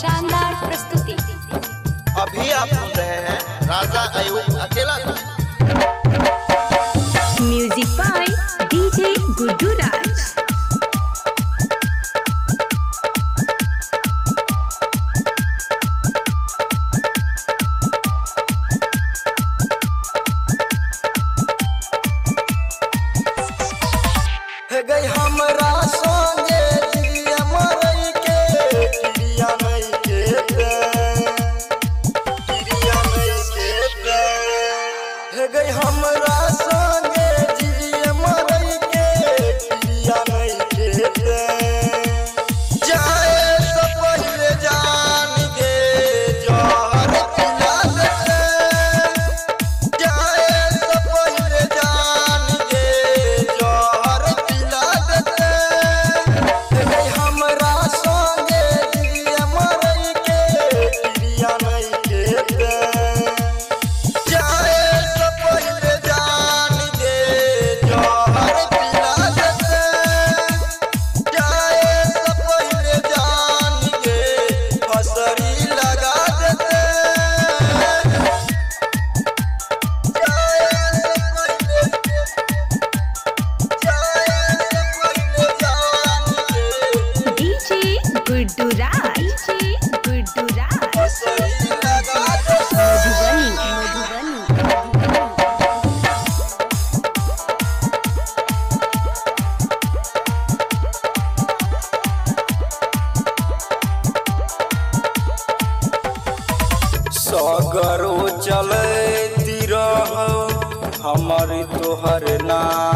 शानदार प्रस्तुति। अभी आप सुन रहे हैं Raja Ayub Akela music by DJ Guddu Raj गई हमरा सगरो चलती रह हमारी तोहर नाम